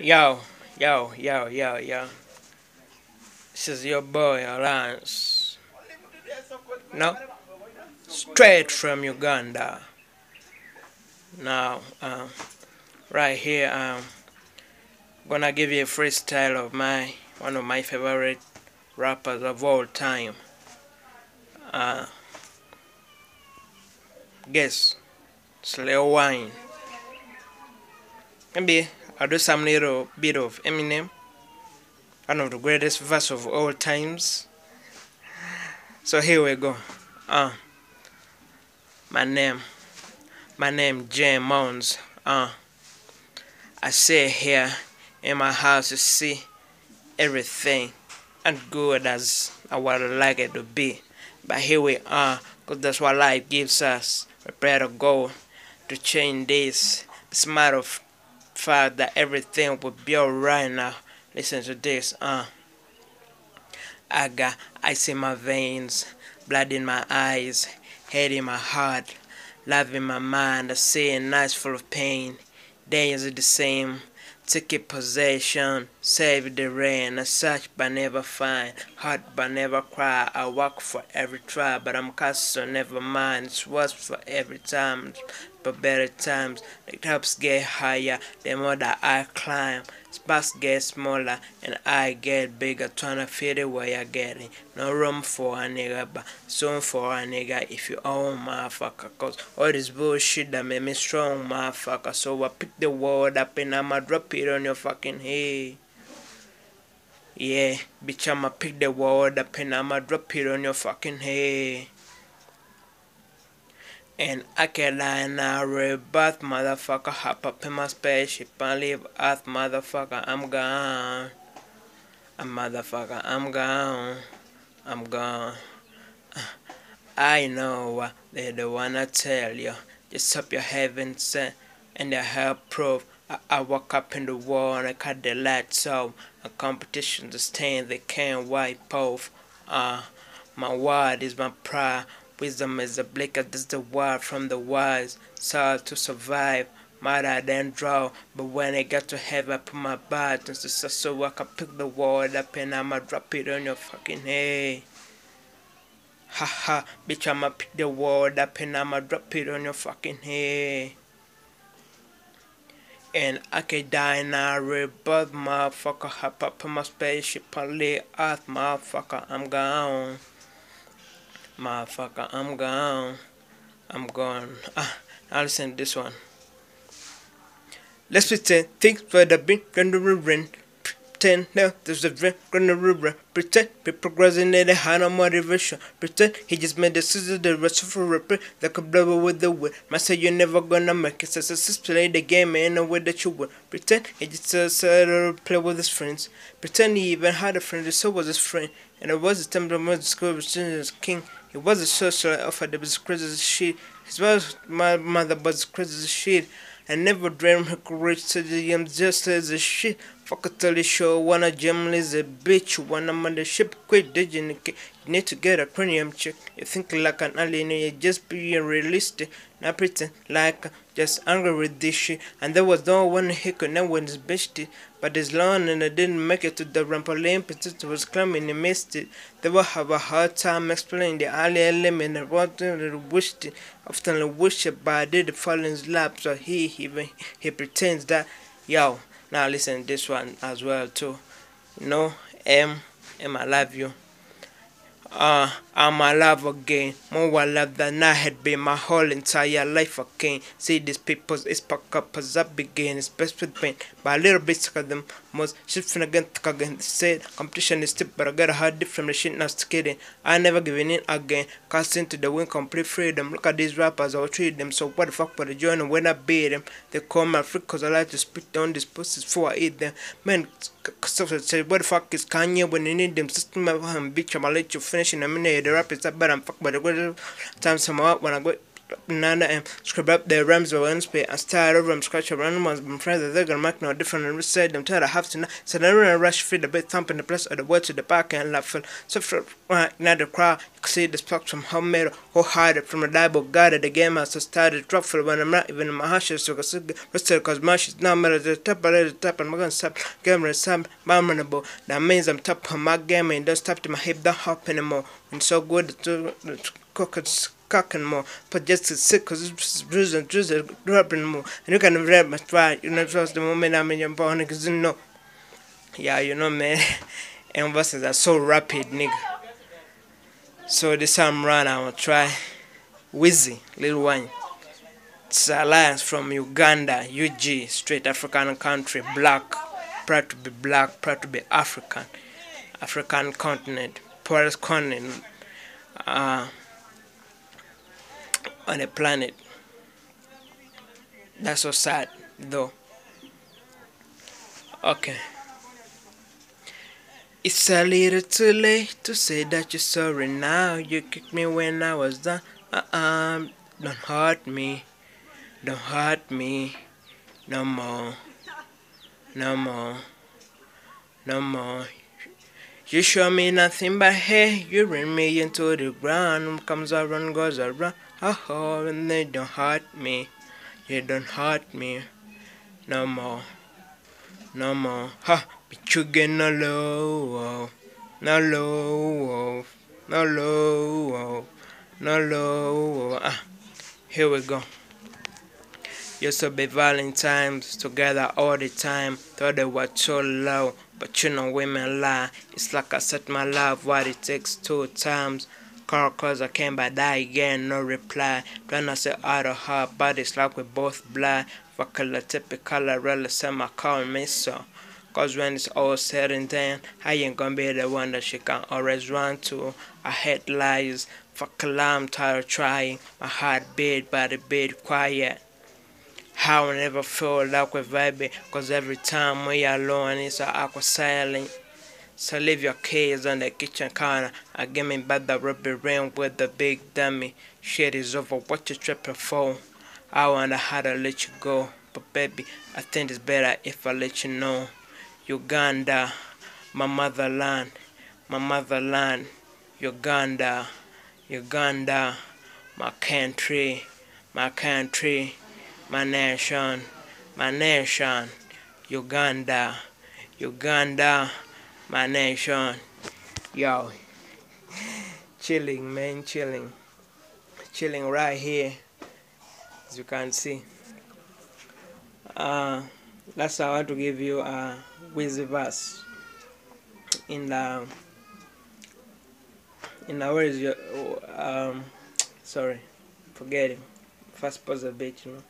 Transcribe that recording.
Yo, yo, yo, yo, yo. This is your boy Alliance. No? Straight from Uganda. Now, um, right here, um, gonna give you a freestyle of my one of my favorite rappers of all time. Uh, guess, Slow Wine. Maybe I'll do some little bit of Eminem, one of the greatest verse of all times. So here we go. Uh, my name, my name Jay Mons. Uh, I sit here in my house to see everything and good as I would like it to be. But here we are, because that's what life gives us. Prepare to go to change this. It's matter of fact that everything will be alright now. Listen to this, uh. I got ice in my veins, blood in my eyes, head in my heart, love in my mind, a saying nights full of pain. Days are the same, take possession, save the rain, I search but never find, heart but never cry. I work for every try, but I'm cast so never mind. It's worse for every time, but better times. The tops get higher, the more that I climb. Sparks get smaller and I get bigger, trying to fit it where you're getting. No room for a nigga, but soon for a nigga if you own motherfucker. Cause all this bullshit that made me strong, motherfucker. So I pick the word up and I'ma drop it on your fucking head. Yeah, bitch, I'ma pick the word up and I'ma drop it on your fucking head. And I can lie now, rebirth, motherfucker. Hop up in my spaceship and leave Earth, motherfucker. I'm gone. A motherfucker, I'm gone. I'm gone. Uh, I know what they don't wanna tell you. Just up your heaven sent uh, and the help proof. I, I walk up in the wall and I cut the lights off. A competition to stand they can't wipe off. Uh, my word is my prayer. Wisdom is the blicker, that's the word from the wise. Soul to survive, matter then draw. But when I get to heaven, I put my buttons to so I can pick the world up and I'ma drop it on your fucking head. Ha ha, bitch, I'ma pick the world up and I'ma drop it on your fucking head. And I can die now, rebirth, motherfucker. Hop up in my spaceship and lay earth, motherfucker. I'm gone. Motherfucker, I'm gone. I'm gone. Ah, listen to this one. Let's pretend things for the been gonna ruin. Pretend now there's a ring gonna ruin. Pretend people procrastinated had no motivation. Pretend he just made the scissors the rest of a rapper that could blow with the wind. Man say you're never gonna make it. So just play the game in a way that you win. Pretend he just started to play with his friends. Pretend he even had a friend, so was his friend. And it was the time the most discovered as king. He was a sorcerer offered the crazy shit. His mother was crazy shit. I never dreamed he could reach to the just as a shit. Fuck a tell you show is a bitch. When I'm on the ship, quit digging. You need to get a cranium check. You think like an alien, you just being realistic. Not pretend like just angry with this shit. And there was no one he could know when this bitch did. But it's long and I didn't make it to the trampoline. It was climbing and missed it. They will have a hard time explaining the alien element and what they wished it. Often wish it, but I did fall in his lap. So he even he pretends that yo. Now listen this one as well too. You know, M, M, I love you. Uh, I'm alive again. More alive than I had been my whole entire life again. See these people it's pack up as I begin. It's best with pain. But a little bit sick of them. Most shifting again, again. Said competition is stiff, but I got a hard from the shit, not kidding. I never giving in again. Casting to the wind, complete freedom. Look at these rappers, I'll treat them. So what the fuck would I join when I beat them? They call me freak cause I like to spit on these pussies before I eat them. Man, say, what the fuck is Kanye when you need them? System of him, bitch, I'ma let you finish in a minute. The rap is that bad, I'm fuck, but the good time some out when I go Nana and scrub up their or one spay and start over and scratch around them ones my friends they're gonna make no different and said them tell I have to so they run a rush feed the bit thumping the place of the word to the back and laugh so for now the crowd you can see the sparks from homemade or hard from the Bible God the game has started drop for when I'm not even in my hashes so rested cause much is now at the top of the top and I'm gonna stop game some memorable that means I'm top of my game and don't stop to my hip don't hop anymore and so good to cook it cooking more, but just to sit because it's bruising, bruising, dropping more. And you can read my try, you know, trust the moment I'm in your bone, because you know, yeah, you know, man, and verses are so rapid, nigga. So this time round, I'm gonna try Weezy, Lil Wayne. It's alliance from Uganda, UG, straight African country, black, proud to be black, proud to be African, African continent, poorest continent. Uh, on the planet. That's so sad, though. Okay. It's a little too late to say that you're sorry now. You kicked me when I was down. Uh-uh. Don't hurt me. Don't hurt me. No more. No more. No more. You show me nothing but hey, you bring me into the ground. Comes around, goes around. Oh, and they don't hurt me. You don't hurt me. No more. No more. Ha! But you get no low. No low. No low. No low. Ah, here we go. Used to be Valentine's together all the time. Thought they were so low. But you know women lie. It's like I set my love what it takes two times. Call cause I came by die again, no reply. Trying to say out of her but it's like we both blind. Fuck a typical really semi call me so. Cause when it's all said and done, I ain't gonna be the one that she can always run to. I hate lies. Fuck a I'm tired of trying. My heart beat, body beat quiet. How I never feel like we're vibing, cause every time we alone, it's awkward silent. So leave your keys on the kitchen counter and give me back the rubber ring with the big dummy. Shit is over, what you tripping for? I wonder how to let you go. But baby, I think it's better if I let you know. Uganda, my motherland, my motherland. Uganda, Uganda, my country, my country my nation, my nation, Uganda, Uganda, my nation. Yo, chilling, man, chilling, chilling right here, as you can see. Uh, that's how I want to give you a Weezy verse in the in the where is your um sorry forgetting first pause a bit you know